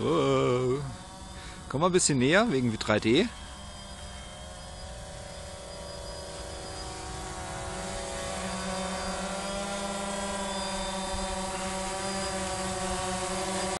Äh, oh. Komm mal ein bisschen näher, wegen 3D.